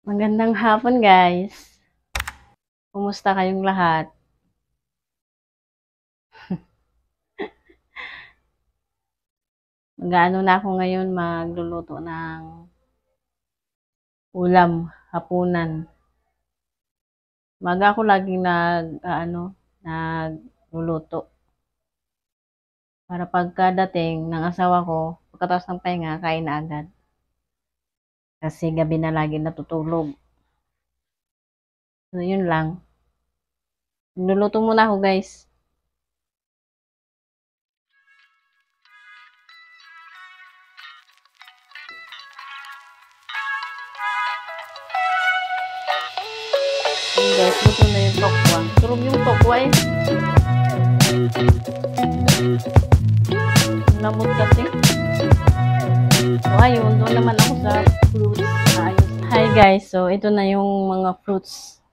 Magandang hapon, guys. Kumusta kayong lahat? Mag-ano na ako ngayon, magluluto ng ulam, hapunan. Maga ako laging nag, ano, nagluluto. Para pagkadating ng asawa ko, pagkatapos ng pahinga, kain na agad. Kasi gabi na lagi natutulog. So, yun lang. Niluluto muna ako, guys. Guys. Luto na yung tokwa. Turog yung tokwa eh. Ang Lamot kasi. So, ayun. Doon naman ako sa fruits. Hi, guys. So, ito na yung mga fruits.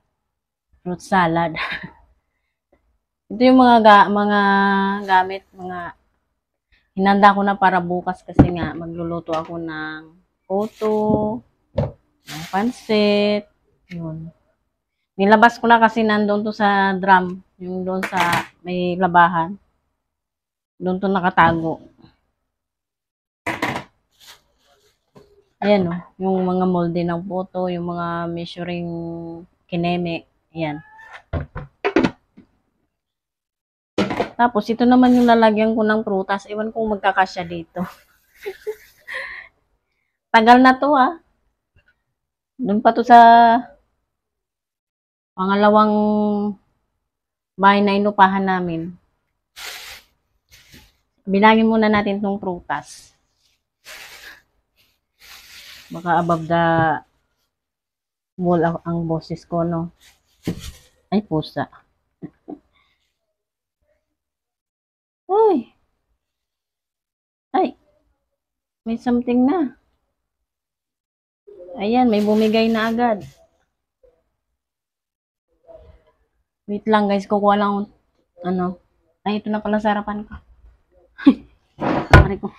Fruit salad. ito yung mga ga mga gamit, mga hinanda ko na para bukas kasi nga magluluto ako ng oto, ng pansit, yun. Nilabas ko na kasi nandun to sa drum, yung doon sa may labahan. Doon to nakatago. Ayan o, yung mga molde ng photo, yung mga measuring kineme, ayan. Tapos, ito naman yung lalagyan ko ng prutas. Ewan kung magkakasya dito. Tagal na to ah. Doon pa to sa pangalawang bahay na inupahan namin. Bilangin muna natin tong prutas. Baka above the wall ang, boses ko, no? Ay, pusa. Uy! Ay! May something na. Ayan, may bumigay na agad. Wait lang guys, kukuha lang ano. Ay, ito na pala sa harapan ko. Pare ko.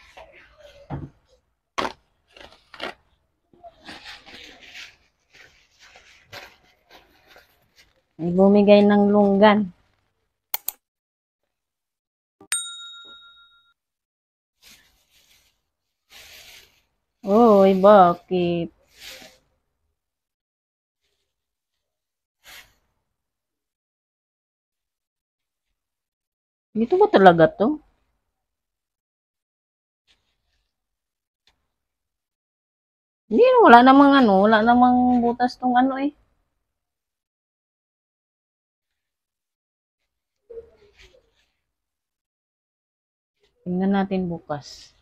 May bumigay ng lunggan. Uy, bakit? Dito ba talaga to? Hindi, wala namang ano, wala namang butas tong ano eh. Tingnan natin bukas.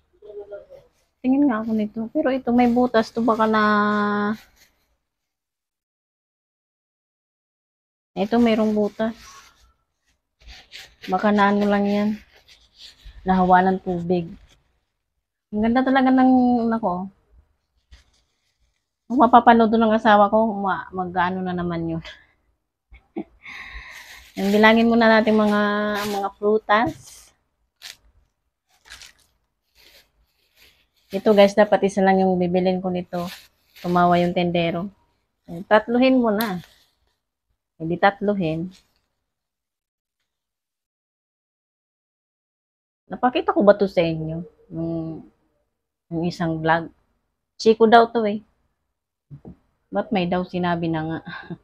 Tingin nga ako nito. Pero ito may butas to baka na Ito mayroong butas. Baka na ano lang yan. Nahawa ng tubig. Ang ganda talaga ng nako. Kung mapapanood ng asawa ko, ma mag-ano na naman yun. Bilangin muna natin mga mga prutas. Ito guys, dapat isa lang yung bibilin ko nito. Tumawa yung tendero. Tatluhin mo na. Hindi tatluhin. Napakita ko ba to sa inyo? Yung, yung isang vlog. Chico daw to eh. Ba't may daw sinabi na nga?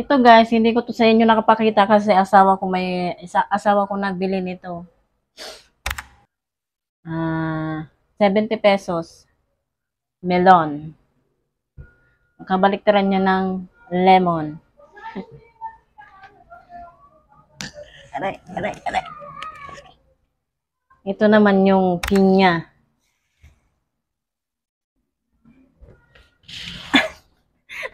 Ito guys, hindi ko to sa inyo nakapakita kasi asawa ko may asawa ko nagbili nito. Ah, 70 pesos. Melon. Kabaliktaran niya ng lemon. aray, aray, aray. Ito naman yung pinya.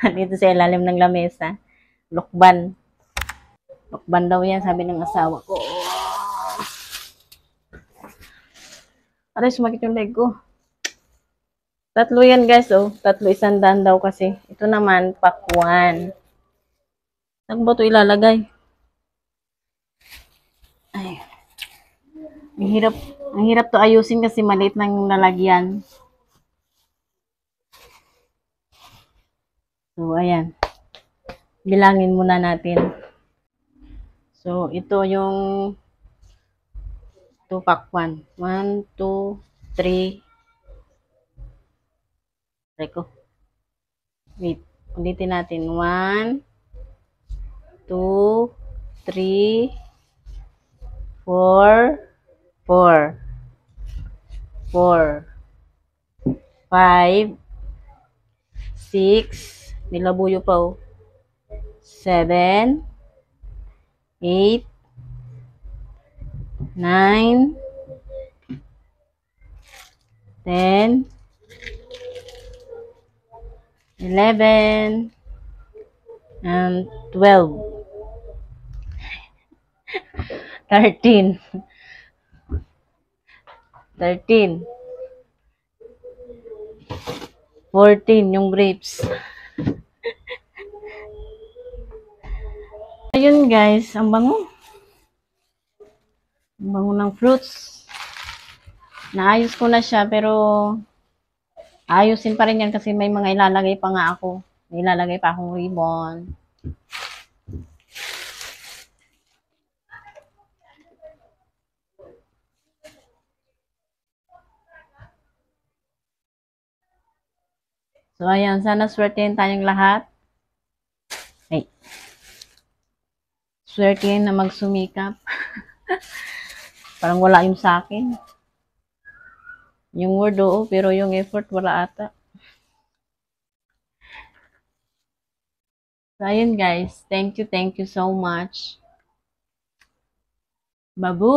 Dito sa ilalim ng lamesa. Lukban. Lukban daw yan, sabi ng asawa ko. Aray, sumakit yung leg ko. Tatlo yan guys, oh. Tatlo isang daan daw kasi. Ito naman, pakwan. Saan ba ito ilalagay? Ay. Ang hirap, ang hirap to ayusin kasi maliit yung lalagyan. So, ayan. Bilangin muna natin. So, ito yung 2 pack 1. 1, 2, 3. Try ko. Wait. Ulitin natin. 1, 2, 3, 4, 4, 4, 5, 6, nilabuyo pa oh. 7, 8, 9, 10, 11, and 12. 13. 13. 14 yung grapes. Ayun guys, ang bango. Ang fruits. Naayos ko na siya pero ayusin pa rin yan kasi may mga ilalagay pa nga ako. May ilalagay pa akong ribbon. So, ayan. Sana swertein tayong lahat. Ay. Swertein na magsumikap. Parang wala yung sa akin. Yung word, oo, pero yung effort, wala ata. So, ayun guys. Thank you, thank you so much. Babu!